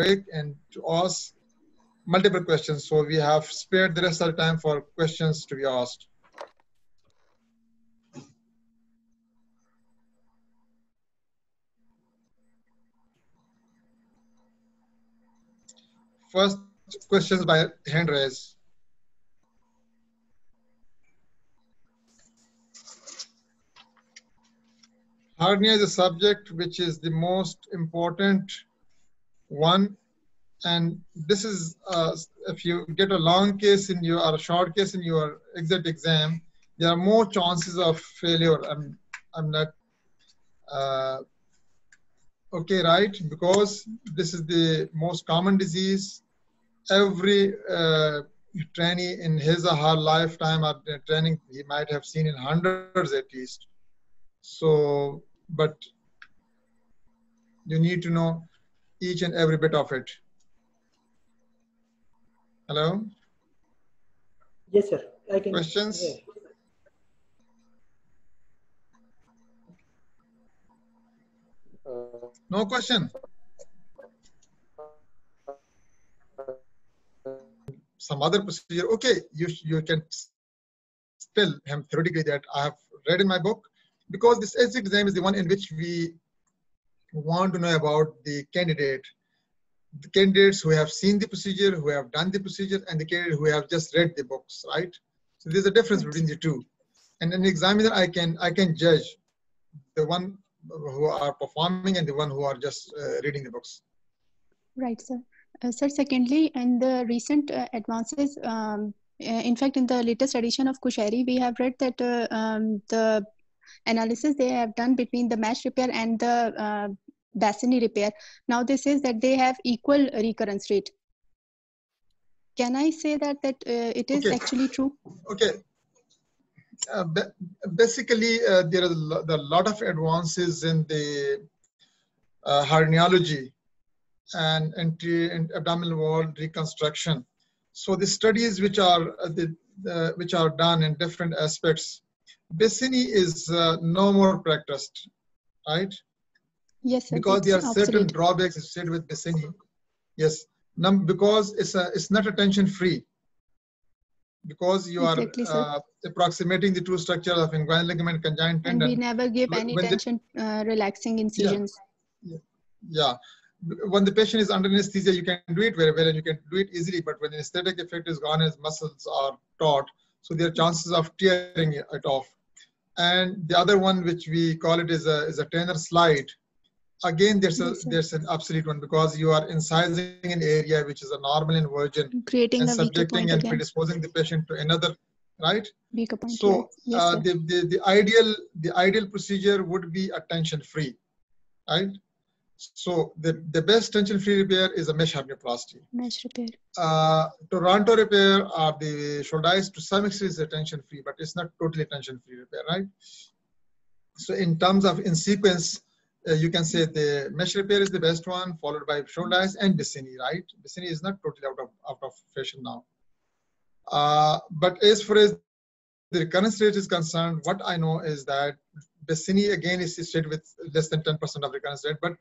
and to ask multiple questions. So we have spared the rest of the time for questions to be asked. First questions by hand raise. Hernia is a subject which is the most important one. And this is, uh, if you get a long case in your, or a short case in your exit exam, there are more chances of failure. I'm, I'm not, uh, okay, right? Because this is the most common disease. Every uh, trainee in his or her lifetime or training, he might have seen in hundreds at least. So but you need to know each and every bit of it. Hello? Yes, sir. I can. Questions? Yeah. No question? Some other procedure, okay, you, you can tell him theoretically that I have read in my book because this ethics exam is the one in which we want to know about the candidate, the candidates who have seen the procedure, who have done the procedure, and the candidate who have just read the books, right? So there's a difference between the two. And an examiner, I can I can judge the one who are performing and the one who are just uh, reading the books. Right, sir. Uh, sir, secondly, in the recent uh, advances, um, uh, in fact, in the latest edition of Kushari, we have read that uh, um, the analysis they have done between the mesh repair and the uh, Bassini repair. Now this is that they have equal recurrence rate. Can I say that that uh, it is Okay. actually true? Okay. Uh, basically, uh, there are a lo- there are a lot of advances in the uh, herniology and and abdominal wall reconstruction. So the studies which are uh, the, uh, which are done in different aspects, Bassini is uh, no more practiced, right? Yes, sir. because there are certain drawbacks associated with Bassini. Yes, Num- because it's a, it's not attention free. Because you are Exactly, sir. uh, approximating the two structures of inguinal ligament, conjoined And we never give any when the- tension uh, relaxing incisions. Yeah, when the patient is under anesthesia, you can do it very well and you can do it easily. But when the anesthetic effect is gone, his muscles are taut, so there are chances of tearing it off. And the other one, which we call it is a is a Tanner slide. Again, there's a there's an obsolete one because you are incising an area which is a normal inversion Creating and subjecting and again. predisposing the patient to another, right? Weaker point. So. Yes, uh, the, the the ideal the ideal procedure would be attention free, right? So the, the best tension free repair is a mesh hernioplasty. Mesh repair. Uh, Toronto repair or the Shouldice to some extent is a tension free, but it's not totally tension free repair, right? So in terms of in sequence, uh, you can say the mesh repair is the best one, followed by Shouldice and Bassini, right? Bassini is not totally out of out of fashion now. Uh, but as far as the recurrence rate is concerned, what I know is that Bassini again is stated with less than 10% of recurrence rate, but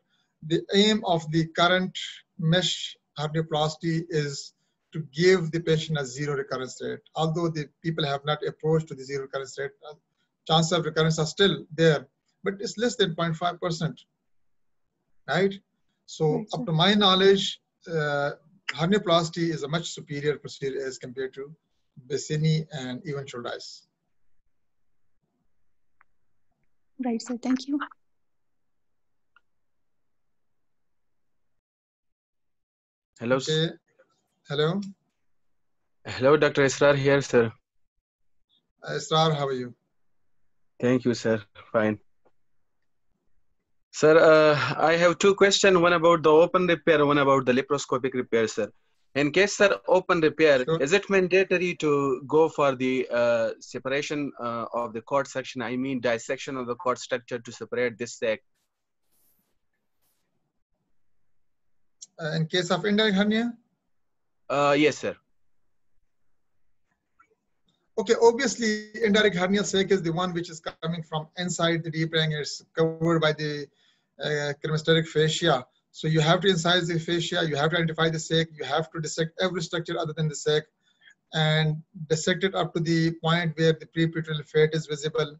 the aim of the current mesh hernioplasty is to give the patient a zero recurrence rate. Although the people have not approached to the zero recurrence rate, uh, chances of recurrence are still there, but it's less than 0.5%, right? So up to my knowledge, uh, hernioplasty is a much superior procedure as compared to Bassini and even Shouldice. Right, sir. Thank you. Hello, Okay. Hello, hello, Dr. Israr here, sir. Israr, how are you? Thank you, sir. Fine. Sir, uh, I have two questions. One about the open repair, one about the laparoscopic repair, sir. In case, sir, open repair, Sure. is it mandatory to go for the uh, separation uh, of the cord section? I mean, dissection of the cord structure to separate this sac. Uh, in case of indirect hernia, Uh, yes, sir. Okay, obviously, indirect hernia sac is the one which is coming from inside the deep ring. It's covered by the uh, cremasteric fascia. So you have to incise the fascia, you have to identify the sac, you have to dissect every structure other than the sac, and dissect it up to the point where the preperitoneal fat is visible.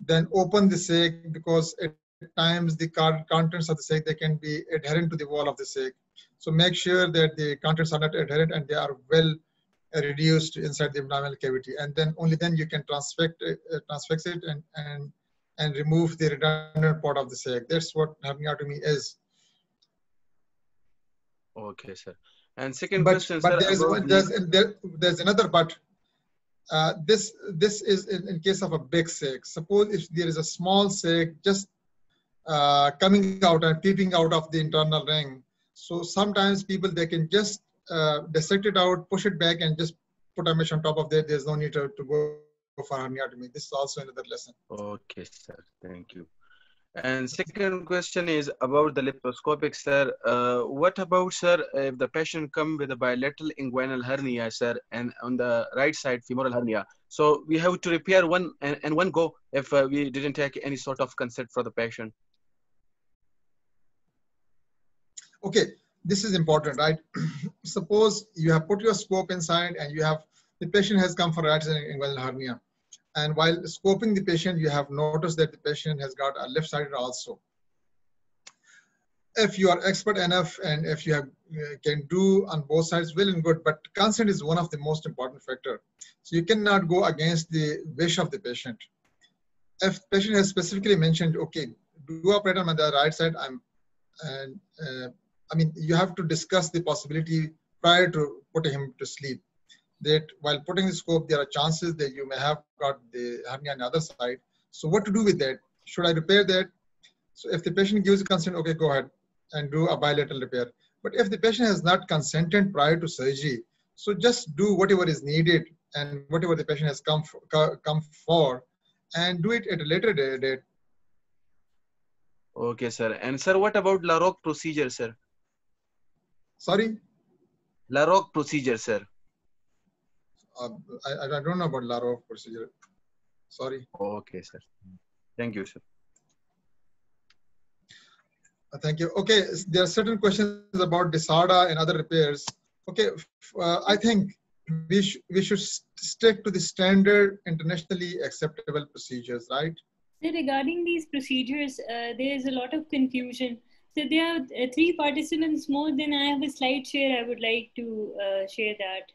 Then open the sac because at times the contents of the sac they can be adherent to the wall of the sac. So make sure that the contents are not adherent and they are well reduced inside the abdominal cavity, and then only then you can transfix it, uh, transfix it and and and remove the redundant part of the sac. That's what herniotomy is. Okay, sir. And second but, question, but sir, there's, about there's, there, there's another but. Uh, this this is in, in case of a big sac. Suppose if there is a small sac just uh, coming out and peeping out of the internal ring. So sometimes people they can just uh, dissect it out, push it back, and just put a mesh on top of that. There's no need to, to go for herniotomy. This is also another lesson. Okay, sir. Thank you. And second question is about the laparoscopic, sir. Uh, what about, sir, if the patient come with a bilateral inguinal hernia, sir, and on the right side femoral hernia? So we have to repair one and, and one go if uh, we didn't take any sort of consent for the patient. Okay, this is important, right? Suppose you have put your scope inside and you have the patient has come for right inguinal hernia. And while scoping the patient, you have noticed that the patient has got a left sided also. If you are expert enough and if you have, uh, can do on both sides, well and good, but consent is one of the most important factor. So you cannot go against the wish of the patient. If patient has specifically mentioned, okay, do operate on the right side, I'm, and uh, I mean, you have to discuss the possibility prior to putting him to sleep that while putting the scope, there are chances that you may have got the hernia on the other side. So what to do with that? Should I repair that? So if the patient gives consent, okay, go ahead and do a bilateral repair. But if the patient has not consented prior to surgery, so just do whatever is needed and whatever the patient has come for, come for and do it at a later date. Okay, sir. And sir, what about LaRoque procedure, sir? Sorry? LaRoque procedure, sir. Uh, I, I don't know about LaRoque procedure. Sorry. Okay, sir. Thank you, sir. Uh, Thank you. Okay, there are certain questions about Desarda and other repairs. Okay, uh, I think we, sh- we should s- stick to the standard internationally acceptable procedures, right? Regarding these procedures, uh, there is a lot of confusion. So there are uh, three participants more than I have a slide share. I would like to uh, share that.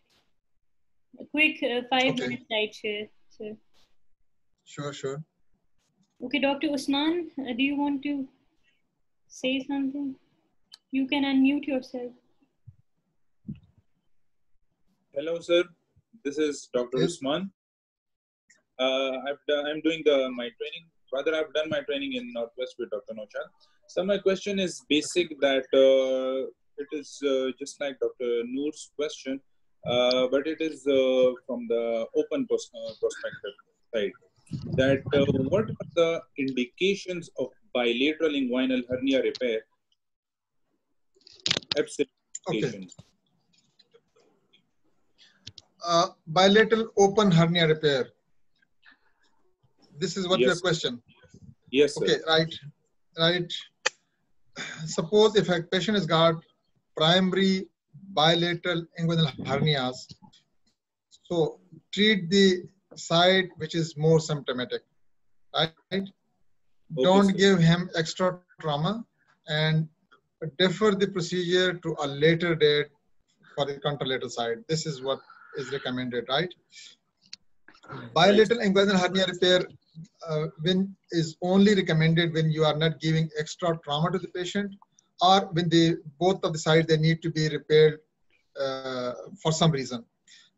A quick uh, five Okay. minute slide share. So, Sure, sure. okay, Dr. Usman, uh, do you want to say something? You can unmute yourself. Hello, sir. This is Dr. Yes. Usman. Uh, I've done, I'm doing the my training. Rather, I've done my training in Northwest with Dr. Nochad. So my question is basic. That uh, it is uh, just like Dr. Noor's question, uh, but it is uh, from the open uh, perspective side. That uh, what are the indications of bilateral inguinal hernia repair? Okay. Uh, bilateral open hernia repair. This is what your question. Yes, sir. Okay, right, right. Suppose if a patient has got primary bilateral inguinal hernias, so treat the side which is more symptomatic, right? Don't sir. give him extra trauma and defer the procedure to a later date for the contralateral side. This is what is recommended, right? Bilateral inguinal hernia repair uh, when is only recommended when you are not giving extra trauma to the patient or when the both of the sides they need to be repaired uh, for some reason.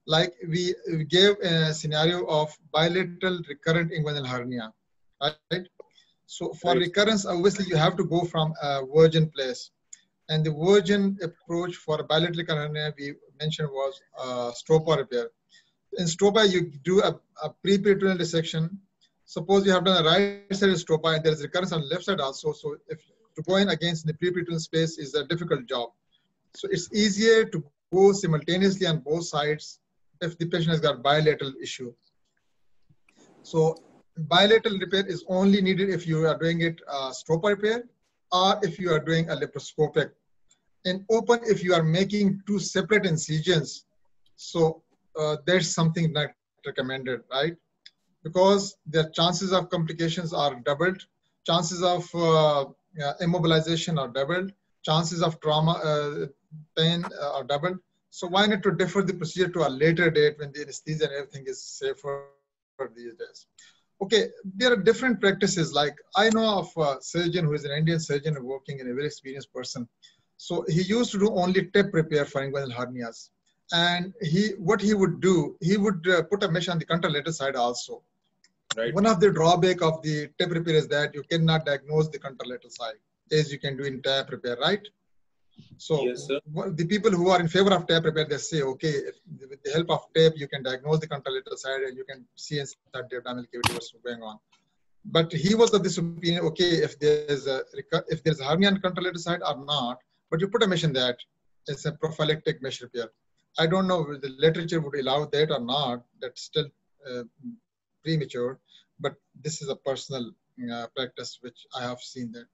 Like we gave a scenario of bilateral recurrent inguinal hernia, right? So for Right. recurrence, obviously you have to go from a virgin place. And the virgin approach for bilateral hernia we mentioned was uh, Stoppa repair. In Stoppa, you do a, a pre-peritoneal dissection. Suppose you have done a right side Stoppa and there is recurrence on the left side also. So if to go in against the pre-peritoneal space is a difficult job. So it's easier to go simultaneously on both sides if the patient has got bilateral issue. So bilateral repair is only needed if you are doing it uh, Stoppa repair or if you are doing a laparoscopic. In open, if you are making two separate incisions, so uh, there's something not recommended, right? Because their chances of complications are doubled, chances of uh, immobilization are doubled, chances of trauma, uh, pain uh, are doubled. So why not to defer the procedure to a later date when the anesthesia and everything is safer for these days? Okay, there are different practices. Like I know of a surgeon who is an Indian surgeon working in a very experienced person. So he used to do only TEP repair for inguinal hernias. And he, what he would do, he would uh, put a mesh on the contralateral side also. Right. One of the drawback of the TEP repair is that you cannot diagnose the contralateral side as you can do in TAPP repair, right? So Yes, the people who are in favor of TAPP repair, they say, okay, if, with the help of TAPP, you can diagnose the contralateral side and you can see inside the abdominal cavity what's going on. But he was of this opinion, okay, if there's a if there's a hernia on contralateral side or not, but you put a mesh in that, it's a prophylactic mesh repair. I don't know if the literature would allow that or not. That's still uh, premature, but this is a personal uh, practice which I have seen there.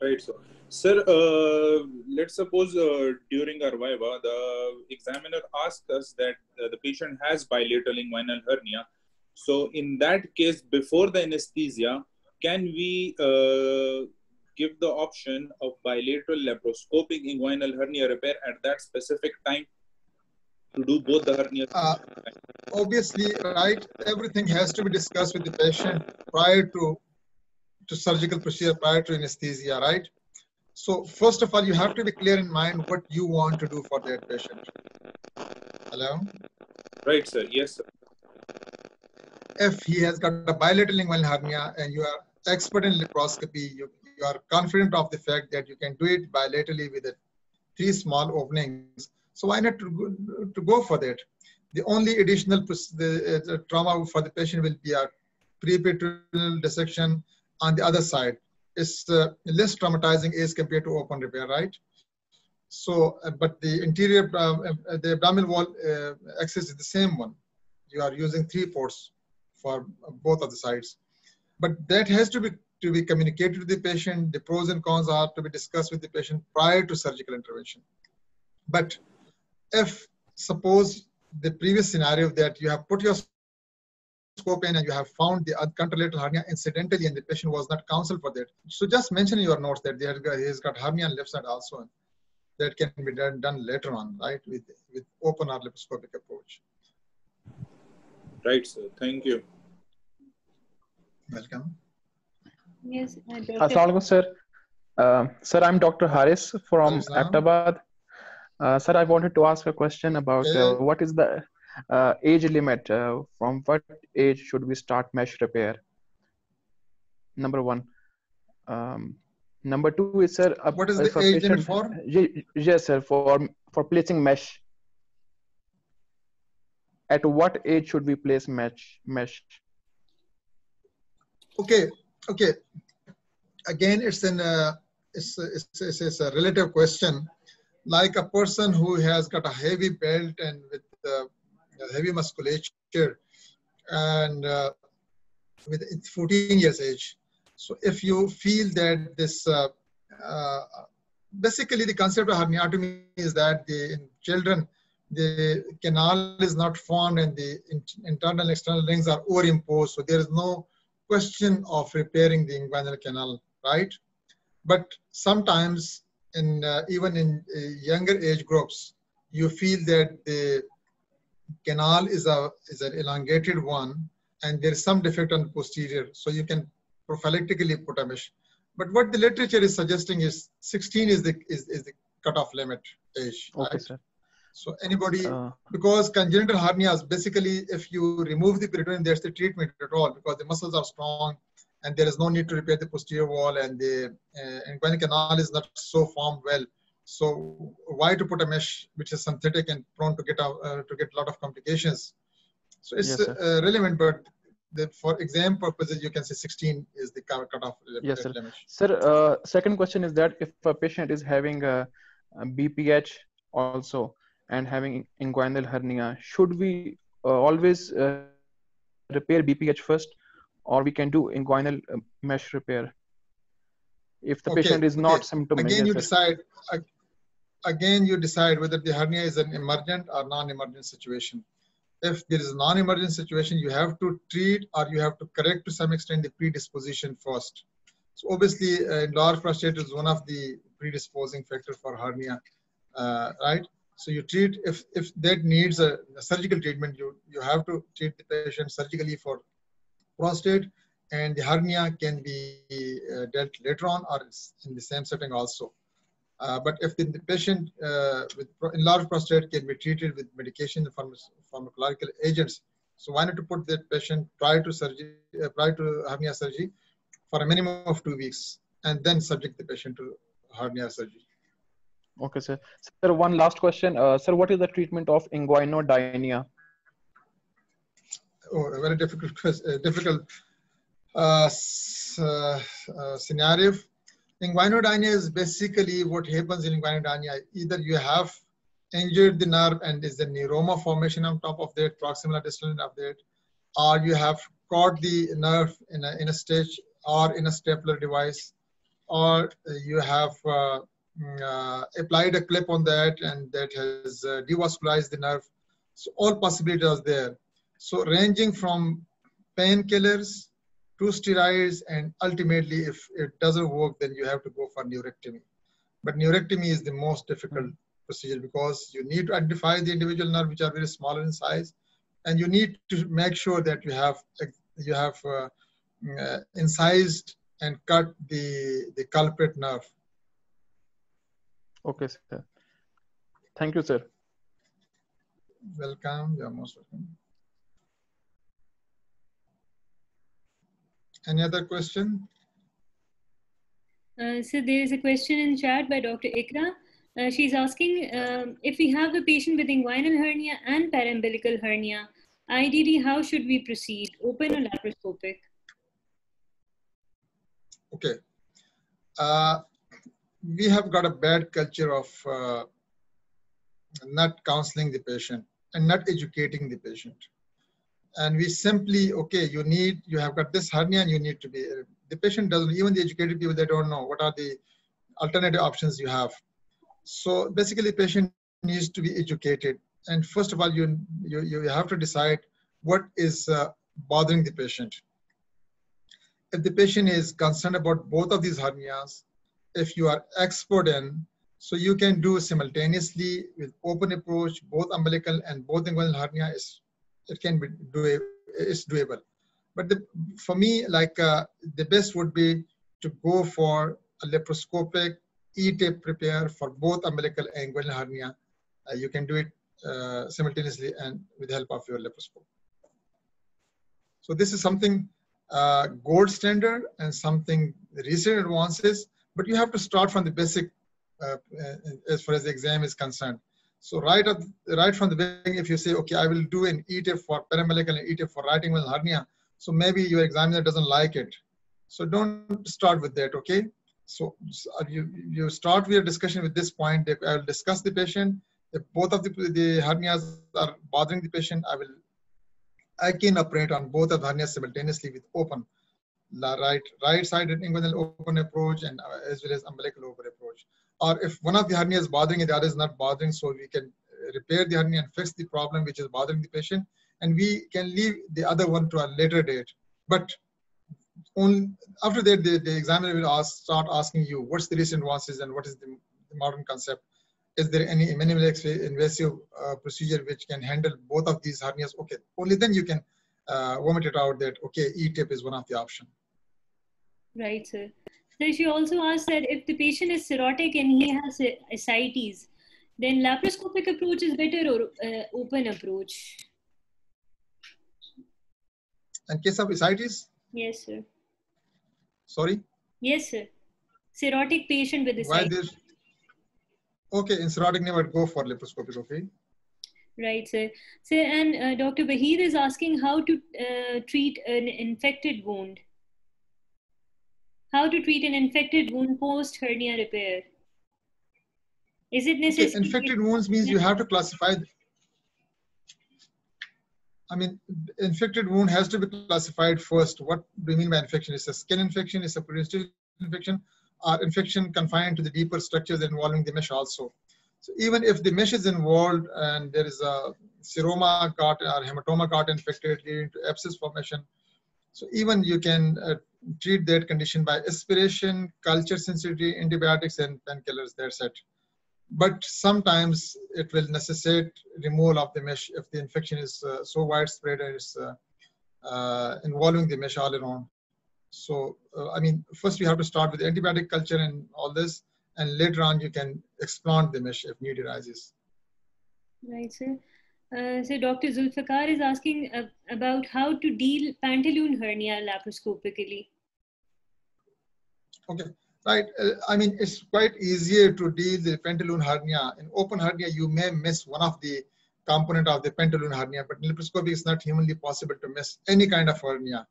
Right, so Sir, uh, let's suppose uh, during our viva, the examiner asked us that uh, the patient has bilateral inguinal hernia. So, in that case, before the anesthesia, can we uh, give the option of bilateral laparoscopic inguinal hernia repair at that specific time to do both the hernias? Uh, obviously, right, everything has to be discussed with the patient prior to, to surgical procedure, prior to anesthesia, right? So first of all, you have to be clear in mind what you want to do for that patient. Hello? right, sir. Yes, sir. If he has got a bilateral inguinal hernia and you are expert in laparoscopy, you, you are confident of the fact that you can do it bilaterally with a three small openings. So why not to go, to go for that? The only additional pros- the, uh, trauma for the patient will be a preperitoneal dissection on the other side. It's uh, less traumatizing as compared to open repair, right? So, uh, but the interior, uh, uh, the abdominal wall uh, access is the same one. You are using three ports for both of the sides. But that has to be to be communicated to the patient. The pros and cons are to be discussed with the patient prior to surgical intervention. But if suppose the previous scenario that you have put your scope in and you have found the contralateral hernia incidentally and the patient was not counseled for that. So just mention in your notes that there he's got hernia on left side also. That can be done, done later on, right, with, with open or laparoscopic approach. Right, sir. Thank you. Welcome. Yes, Dr. Assalamualaikum, sir. Uh, sir, I'm Dr. Haris from Assalaam. Uh, sir, I wanted to ask a question about uh, what is the uh, age limit? Uh, from what age should we start mesh repair? Number one. Um, number two is, sir, uh, What is the age limit for? Yes, sir, for for placing mesh. At what age should we place mesh? Mesh. Okay, okay. Again, it's an uh, it's, it's, it's, it's a relative question. Like a person who has got a heavy belt and with uh, heavy musculature, and uh, with 14 years age. So if you feel that this, uh, uh, basically the concept of herniotomy is that the in children the canal is not formed and the in, internal and external rings are overimposed. So there is no question of repairing the inguinal canal, right? But sometimes, in uh, even in uh, younger age groups, you feel that the canal is a is an elongated one, and there is some defect on the posterior, so you can prophylactically put a mesh. But what the literature is suggesting is 16 is the is, is the cutoff limit age, Okay, right? sir. So anybody Uh, because congenital hernias basically if you remove the peritoneum there's the treatment at all because the muscles are strong and there is no need to repair the posterior wall and the uh, inguinal canal is not so formed well. So why to put a mesh which is synthetic and prone to get out, uh, to get a lot of complications? So it's Yes, uh, relevant but the, for exam purposes you can say 16 is the cut- cutoff Yes, sir. Sir, uh, second question is that if a patient is having a, a BPH also and having inguinal hernia, should we uh, always uh, repair BPH first, or we can do inguinal uh, mesh repair? if the Okay, patient is not okay. symptomatic. Again, you decide. Again, you decide whether the hernia is an emergent or non-emergent situation. If there is a non-emergent situation, you have to treat or you have to correct to some extent the predisposition first. So obviously, uh, enlarged prostate is one of the predisposing factor for hernia, uh, right? So you treat if if that needs a, a surgical treatment, you you have to treat the patient surgically for prostate, and the hernia can be uh, dealt later on or in the same setting also. Uh, but if the, the patient uh, with enlarged prostate can be treated with medication and pharma- pharmacological agents, so why not to put that patient prior to surgery, uh, prior to hernia surgery, for a minimum of two weeks, and then subject the patient to hernia surgery. Okay, sir. Sir, one last question. Uh, sir, what is the treatment of inguinodynia? Oh, a very difficult, uh, difficult uh, uh, uh, scenario. Inguinodynia is basically what happens in inguinodynia. Either you have injured the nerve and is the neuroma formation on top of that, proximal distal of that, or you have caught the nerve in a, in a stitch or in a stapler device, or you have uh, mm, uh, applied a clip on that and that has uh, devascularized the nerve. So all possibilities are there. So ranging from painkillers to steroids, and ultimately, if it doesn't work, then you have to go for neurectomy. But neurectomy is the most difficult procedure because you need to identify the individual nerve, which are very small in size, and you need to make sure that you have you have uh, uh, incised and cut the the culprit nerve. Okay, sir. Thank you, sir. Welcome. You're most welcome. Any other question? Uh, so there is a question in chat by Dr. Ikra. Uh, she's asking um, if we have a patient with inguinal hernia and paraumbilical hernia, ideally, how should we proceed? Open or laparoscopic? Okay. Uh, we have got a bad culture of uh, not counseling the patient and not educating the patient. And we simply, okay, you need, you have got this hernia and you need to be, the patient doesn't, even the educated people, they don't know what are the alternative options you have. So basically, patient needs to be educated. And first of all, you, you, you have to decide what is uh, bothering the patient. If the patient is concerned about both of these hernias, if you are expert in, so you can do simultaneously with open approach, both umbilical and both inguinal hernia is, it can be do it's doable. But the, for me, like uh, the best would be to go for a laparoscopic eTEP repair for both umbilical and inguinal hernia. Uh, you can do it uh, simultaneously and with the help of your laparoscope. So this is something uh, gold standard and something recent advances, but you have to start from the basic uh, as far as the exam is concerned. So right right from the beginning, if you say, okay, I will do an eTEP for paraumbilical and eTEP for right inguinal hernia, so maybe your examiner doesn't like it. So don't start with that, okay? So you, you start your discussion with this point. I will discuss the patient. If both of the, the hernias are bothering the patient, I will I can operate on both of the hernias simultaneously with open, right right sided inguinal open approach and uh, as well as umbilical open approach. Or if one of the hernias is bothering it, the other is not bothering, so we can repair the hernia and fix the problem which is bothering the patient, and we can leave the other one to a later date. But on, after that, the, the examiner will ask, start asking you what's the recent advances and what is the, the modern concept. Is there any minimally invasive uh, procedure which can handle both of these hernias? Okay, only then you can uh, vomit it out that okay, eTEP is one of the option. Right, sir. So she also asked that if the patient is cirrhotic and he has ascites, then laparoscopic approach is better or uh, open approach? In case of ascites? Yes, sir. Sorry? Yes, sir. Cirrhotic patient with Why ascites. this? Okay, in cirrhotic never go for laparoscopic, okay? Right, sir. So, and uh, Dr. Bahir is asking how to uh, treat an infected wound. How to treat an infected wound post hernia repair? Is it Okay, necessary? infected wounds means you have to classify. I mean, infected wound has to be classified first. What do you mean by infection? Is a skin infection? Is a periosteal infection? are infection confined to the deeper structures involving the mesh also. So even if the mesh is involved and there is a seroma got or hematoma got infected leading to abscess formation, so even you can uh, treat that condition by aspiration, culture sensitivity, antibiotics, and painkillers. That's it. But sometimes it will necessitate removal of the mesh if the infection is uh, so widespread and it's uh, uh, involving the mesh all around. So, uh, I mean, first we have to start with antibiotic culture and all this, and later on you can explant the mesh if need arises. Right, sir. Uh, so Dr. Zulfikar is asking uh, about how to deal pantaloon hernia laparoscopically. Okay, right. Uh, I mean, it's quite easier to deal the pantaloon hernia. In open hernia, you may miss one of the component of the pantaloon hernia, but in laparoscopy, it's not humanly possible to miss any kind of hernia.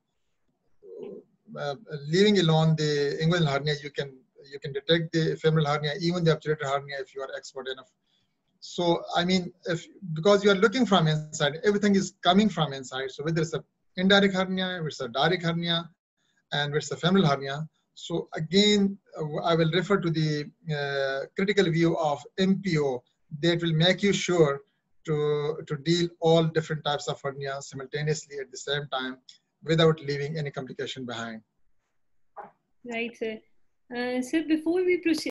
Uh, leaving alone the inguinal hernia, you can you can detect the femoral hernia, even the obturator hernia, if you are expert enough. So I mean, if because you are looking from inside, everything is coming from inside. So whether it's a indirect hernia, whether it's a direct hernia, and whether it's a femoral hernia. So again, uh, I will refer to the uh, critical view of MPO that will make you sure to, to deal all different types of hernia simultaneously at the same time without leaving any complication behind. Right, sir. Uh, sir, before we proceed,